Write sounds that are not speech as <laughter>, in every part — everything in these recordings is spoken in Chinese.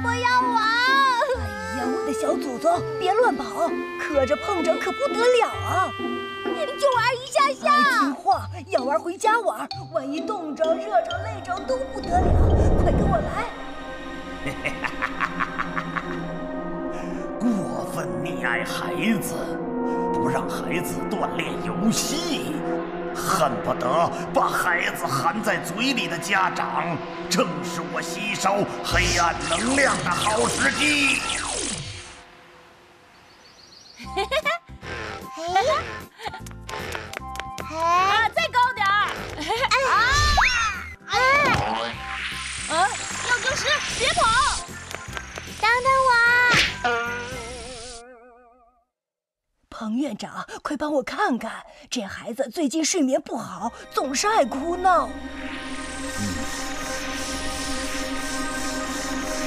我要玩！哎呀，我的小祖宗，别乱跑，磕着碰着可不得了啊！就玩一下下。听话，要玩回家玩，万一冻着、热着、累着都不得了。快跟我来！过分溺爱孩子，不让孩子锻炼游戏，恨不得把孩子含在嘴里的家长，正是我吸收黑暗能量的好时机。长，快帮我看看，这孩子最近睡眠不好，总是爱哭闹。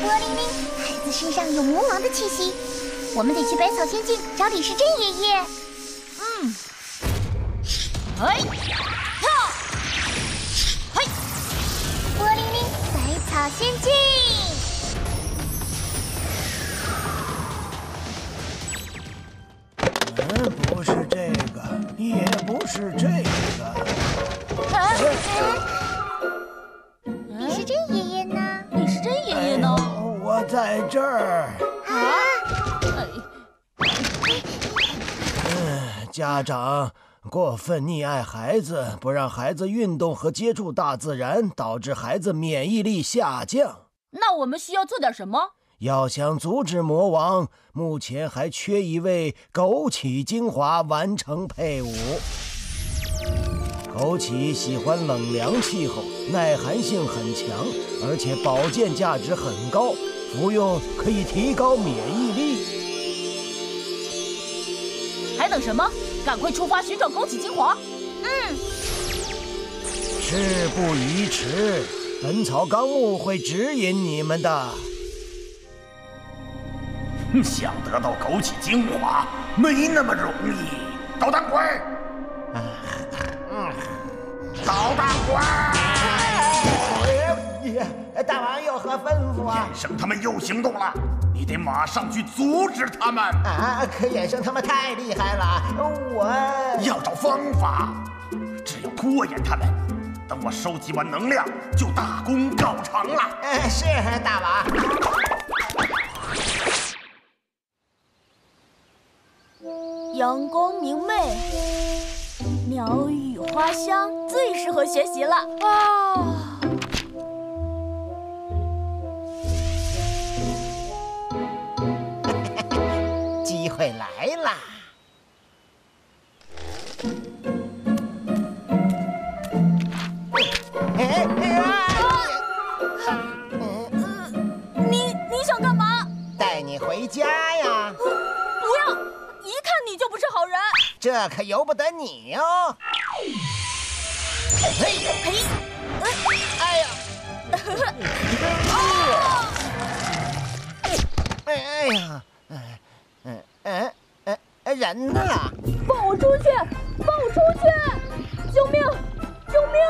波玲玲，孩子身上有魔王的气息，我们得去百草仙境找李时珍爷爷。嗯。哎，家长。过分溺爱孩子，不让孩子运动和接触大自然，导致孩子免疫力下降。那我们需要做点什么？要想阻止魔王，目前还缺一位枸杞精华完成配伍。枸杞喜欢冷凉气候，耐寒性很强，而且保健价值很高，服用可以提高免疫力。还等什么？赶快出发寻找枸杞精华。嗯，事不宜迟，《本草纲目》会指引你们的。想得到枸杞精华没那么容易，捣蛋鬼！嗯，捣蛋鬼！大王有何吩咐啊？衍生他们又行动了。你得马上去阻止他们啊！可衍生他们太厉害了，我要找方法。只要拖延他们，等我收集完能量，就大功告成了。哎，是大王。阳光明媚，鸟语花香，最适合学习了啊！快来啦！哎呀！你你想干嘛？带你回家呀！不要！一看你就不是好人。这可由不得你哦！嘿，嘿，哎呀！哎哎呀！嗯嗯，人呢？放我出去！放我出去！救命！救命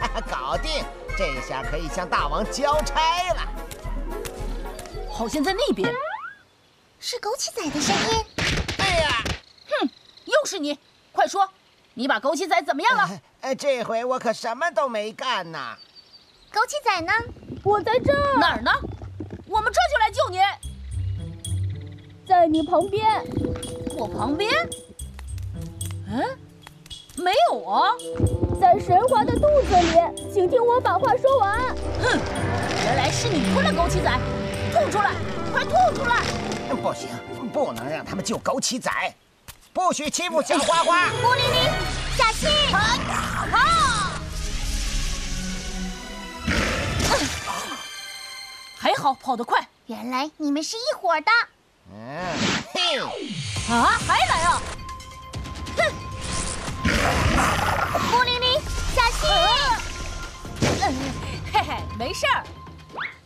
啊！<laughs> 搞定！这下可以向大王交差了。好像在那边。是枸杞仔的声音。哎呀！哼，又是你！快说，你把枸杞仔怎么样了？哎，<laughs> 这回我可什么都没干呐。枸杞仔呢？我在这儿。哪儿呢？我们这就来救你。在你旁边，我旁边，嗯，没有啊，在神华的肚子里，请听我把话说完。哼，原来是你吞了枸杞仔，吐出来，快吐出来！不行，不能让他们救枸杞仔，不许欺负小花花。孤零零，小心！啊！还好跑得快，原来你们是一伙的。嗯，嘿，啊，还来啊！哼，孤零零，小心！嗯，嘿嘿，没事儿。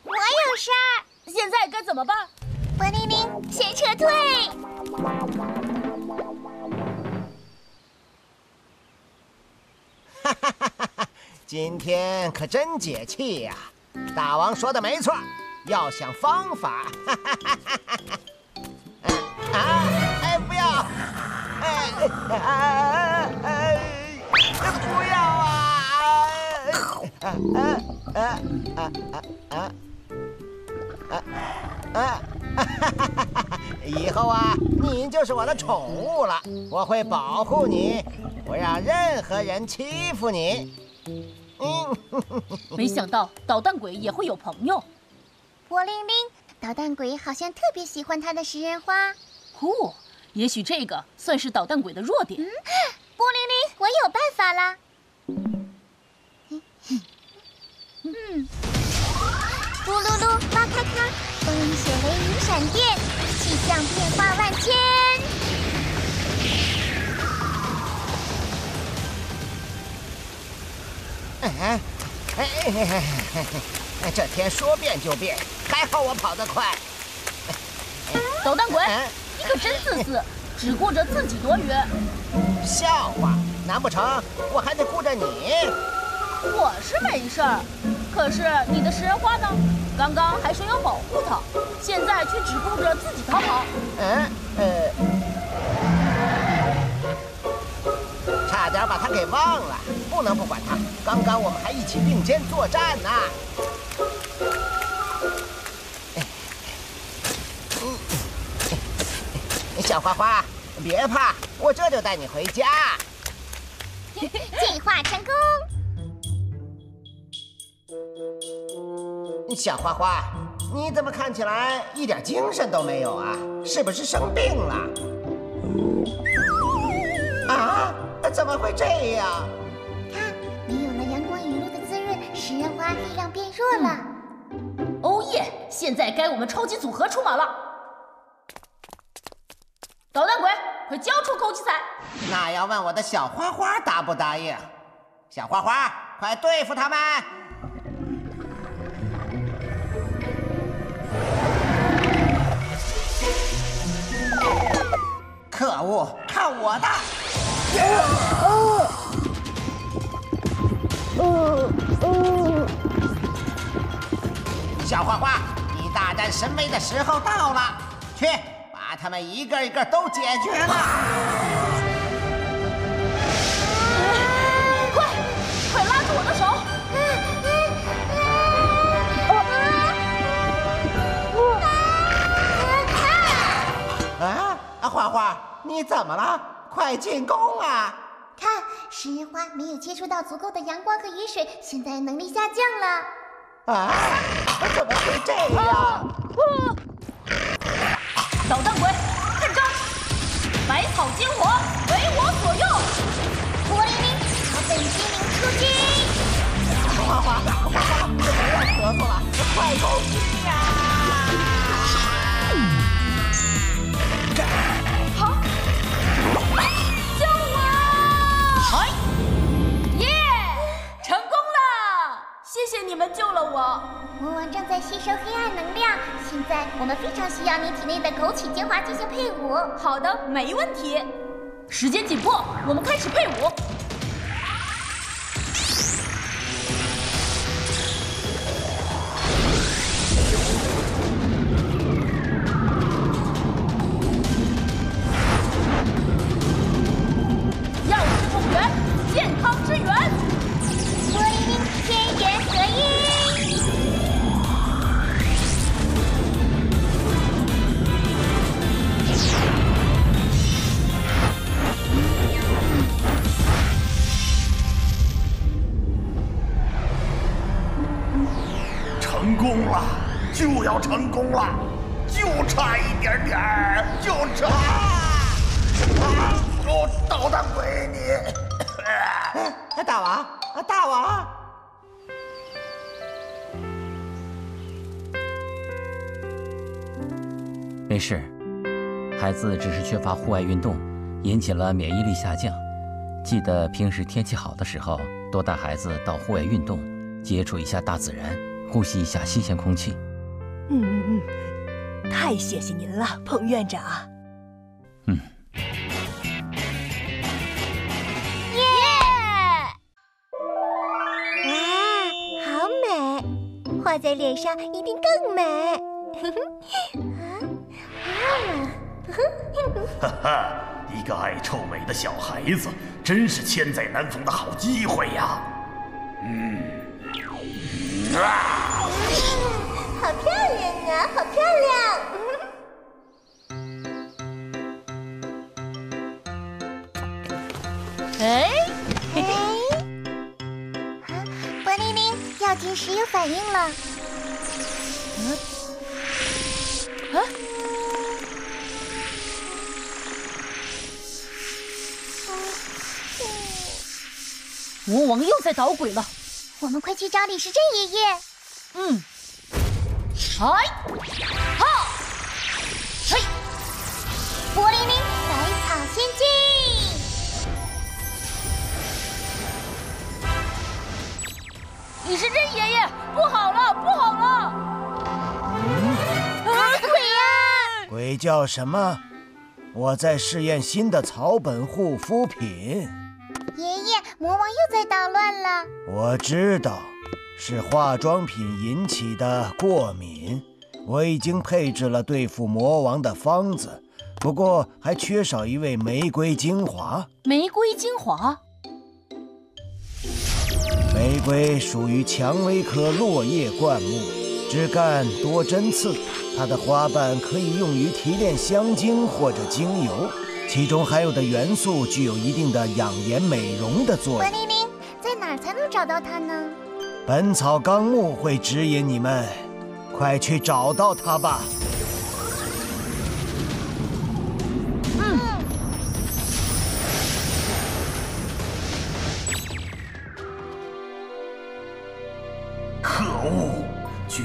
我有事儿。现在该怎么办？孤零零，先撤退。哈哈哈哈哈！今天可真解气呀！大王说的没错。要想方法。啊！哎，不要！哎哎哎哎！不要啊！啊啊啊啊啊啊啊！以后啊，你就是我的宠物了，我会保护你，不让任何人欺负你。嗯，没想到捣蛋鬼也会有朋友。波灵灵，捣蛋鬼好像特别喜欢他的食人花。呼，也许这个算是捣蛋鬼的弱点。嗯，波灵灵，我有办法了。嗯，咕噜噜，挖咔咔，风雪雷雨闪电，气象变化万千。哎哎哎哎！这天说变就变，还好我跑得快。捣蛋鬼，你可真自私，只顾着自己躲雨。笑话，难不成我还得顾着你？我是没事儿，可是你的食人花呢？刚刚还说要保护它，现在却只顾着自己逃跑。嗯呃，差点把它给忘了，不能不管它。刚刚我们还一起并肩作战呢。小花花，别怕，我这就带你回家。<laughs> 计划成功。小花花，你怎么看起来一点精神都没有啊？是不是生病了？啊？怎么会这样？看，没有了阳光雨露的滋润，食人花力量变弱了。哦耶！现在该我们超级组合出马了。捣蛋鬼，快交出枸杞彩！那要问我的小花花答不答应？小花花，快对付他们！可恶，看我的！小花花，你大展神威的时候到了，去！把他们一个一个都解决了！快，快拉住我的手！啊！花花，你怎么了？快进攻啊！看，食人花没有接触到足够的阳光和雨水，现在能力下降了。啊！怎么会这样？捣咳嗽了，快攻击呀！好，救我！嗨，耶，成功了！谢谢你们救了我。魔王正在吸收黑暗能量，现在我们非常需要你体内的枸杞精华进行配伍。好的，没问题。时间紧迫，我们开始配伍。一点点儿，就差！哦，捣蛋鬼你！大王啊，大王！没事，孩子只是缺乏户外运动，引起了免疫力下降。记得平时天气好的时候，多带孩子到户外运动，接触一下大自然，呼吸一下新鲜空气。嗯嗯嗯，太谢谢您了，彭院长。嗯。耶！哇，好美！画在脸上一定更美。哈哈，一个爱臭美的小孩子，真是千载难逢的好机会呀！嗯，啊，好漂亮啊，好漂亮！哎，哎，啊，波利琳，药晶石有反应了。嗯啊，魔王又在捣鬼了。我们快去找李时珍爷爷。嗯，哎，哈，嘿，波利琳，百草仙境。李时珍爷爷，不好了，不好了！啊，鬼呀！鬼叫什么？我在试验新的草本护肤品。爷爷，魔王又在捣乱了。我知道，是化妆品引起的过敏。我已经配置了对付魔王的方子，不过还缺少一味玫瑰精华。玫瑰精华，玫瑰属于蔷薇科落叶灌木，枝干多针刺，它的花瓣可以用于提炼香精或者精油，其中含有的元素具有一定的养颜美容的作用。波利琳，在哪儿才能找到它呢？《本草纲目》会指引你们，快去找到它吧。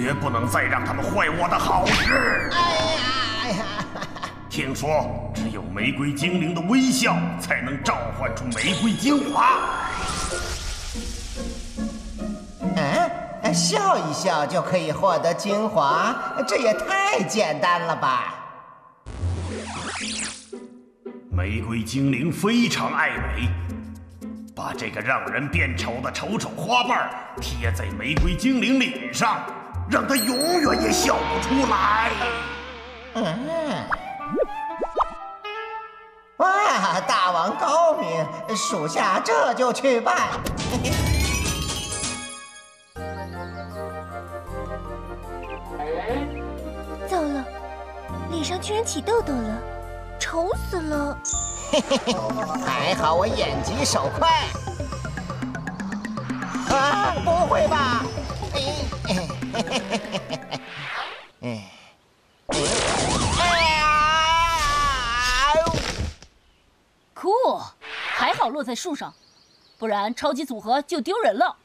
绝不能再让他们坏我的好事！哎呀哎呀！听说只有玫瑰精灵的微笑才能召唤出玫瑰精华。嗯，笑一笑就可以获得精华，这也太简单了吧？玫瑰精灵非常爱美，把这个让人变丑的丑丑花瓣贴在玫瑰精灵脸上，让他永远也笑不出来。嗯，哇，大王高明，属下这就去办。<laughs> 糟了，脸上居然起痘痘了，丑死了！<laughs> 还好我眼疾手快。啊，不会吧？哎，哎，哎呀！酷，还好落在树上，不然超级组合就丢人了。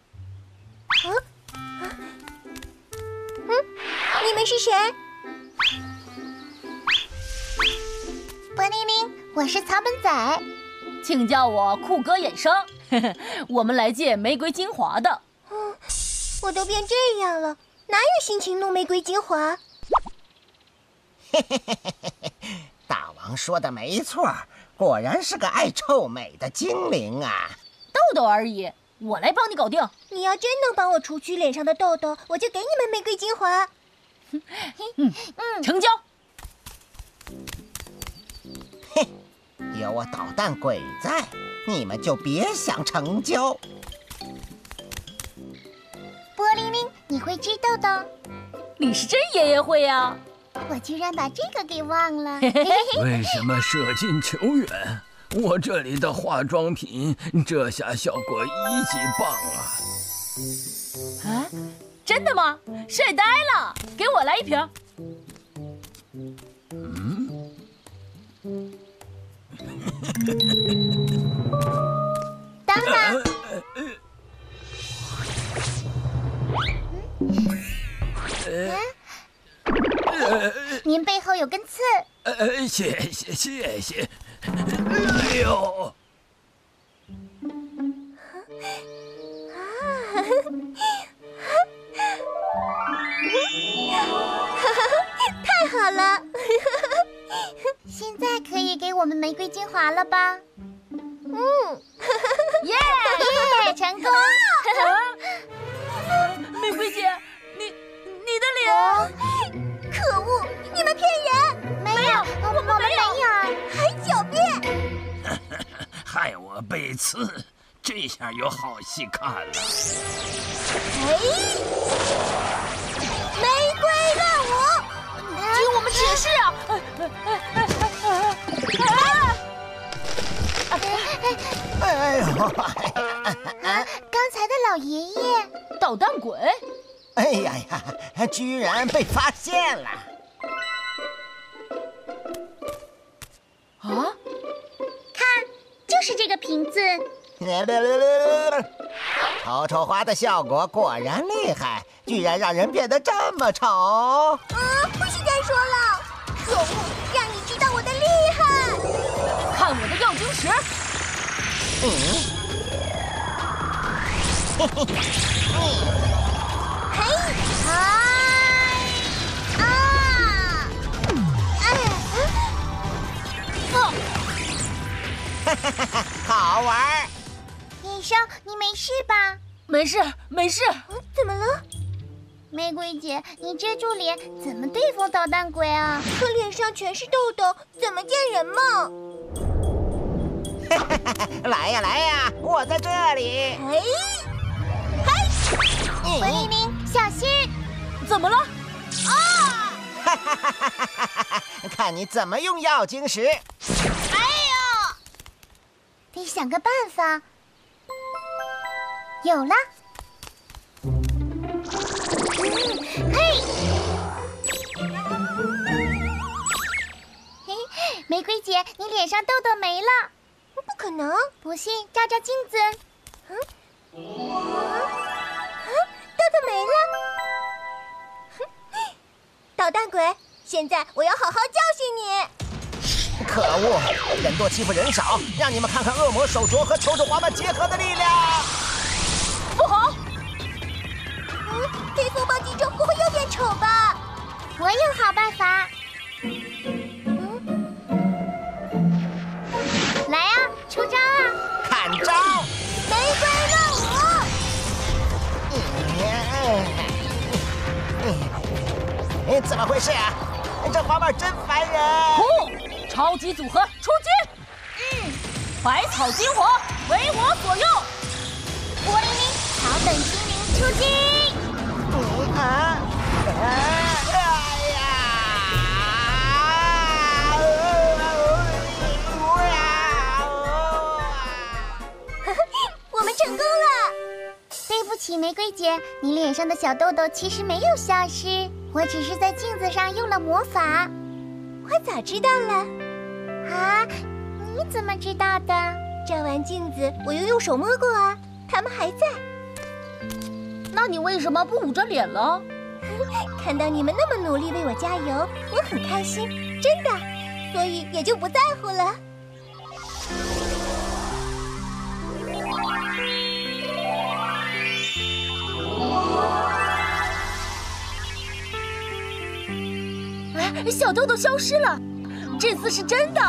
你们是谁？波利琳，我是草本仔。请叫我酷哥衍生，<laughs> 我们来借玫瑰精华的。我都变这样了，哪有心情弄玫瑰精华？嘿嘿嘿嘿嘿大王说的没错，果然是个爱臭美的精灵啊！痘痘而已，我来帮你搞定。你要真能帮我除去脸上的痘痘，我就给你们玫瑰精华。嗯 <laughs> 嗯成交。有我捣蛋鬼在，你们就别想成交。波灵灵，你会织痘痘？李时珍爷爷会呀、我居然把这个给忘了。<laughs> 为什么舍近求远？我这里的化妆品，这下效果一级棒啊！啊，真的吗？帅呆了！给我来一瓶。当您背后有根刺。呃，谢谢谢谢。哎呦，啊太好了，现在可以给我们玫瑰精华了吧？嗯，耶、耶，成功！呲，这下有好戏看了。哎，玫瑰乱舞，听我们指示啊！哎呦，啊，刚才的老爷爷，捣蛋鬼，哎呀呀，居然被发现了！就是这个瓶子。<laughs> 丑丑花的效果果然厉害，居然让人变得这么丑。嗯，不许再说了！可恶，让你知道我的厉害！看我的药晶石！嗯，嘿，嗨，<laughs> 好玩儿。医生，你没事吧？没事，没事。嗯，怎么了？玫瑰姐，你遮住脸，怎么对付捣蛋鬼啊？可脸上全是痘痘，怎么见人嘛？<laughs> 来呀来呀，我在这里。哎，嘿，文黎明，小心！怎么了？啊！<laughs> 看你怎么用药晶石！哎呀，得想个办法。有了！嘿，嘿，玫瑰姐，你脸上痘痘没了？不可能！不信，照照镜子。嗯，啊，痘痘没了！<laughs> 捣蛋鬼，现在我要好好教训你！可恶，人多欺负人少，让你们看看恶魔手镯和抽抽花瓣结合的力量！不好！嗯，黑风暴击中不会又变丑吧？我有好办法。嗯，来啊，出招啊！看招！玫瑰乱舞！哎，怎么回事啊？这花瓣真烦人！不，超级组合出击！嗯，百草精华为我所用。柏林林，草本精灵出击！啊！哎呀！我们成功了！对不起，玫瑰姐，你脸上的小痘痘其实没有消失，我只是在镜子上用了魔法。我早知道了。啊？你怎么知道的？照完镜子，我又用手摸过啊，它们还在。那你为什么不捂着脸了？<laughs> 看到你们那么努力为我加油，我很开心，真的，所以也就不在乎了。哎，小豆豆消失了，这次是真的，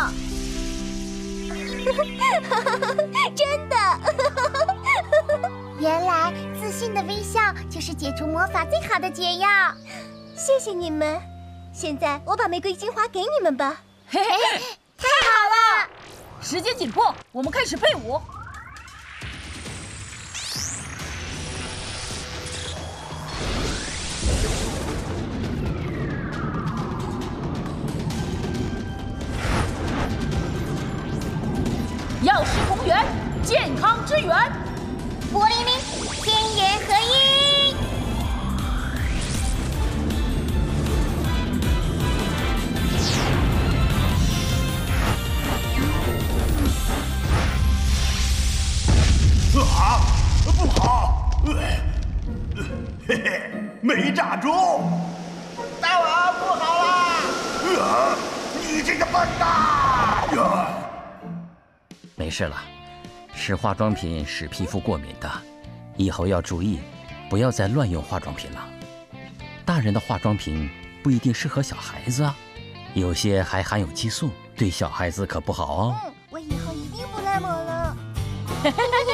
<laughs> 真的。<laughs> 原来自信的微笑就是解除魔法最好的解药。谢谢你们，现在我把玫瑰精华给你们吧。<laughs> 嘿嘿，太好了！时间紧迫，我们开始配舞。康之源。柏林林，天人合一。啊，不好！嘿嘿，没炸中！大王，不好啦！啊，你这个笨蛋！呀，没事了，是化妆品使皮肤过敏的，以后要注意，不要再乱用化妆品了。大人的化妆品不一定适合小孩子啊，有些还含有激素，对小孩子可不好哦。嗯，我以后一定不赖抹了。<laughs>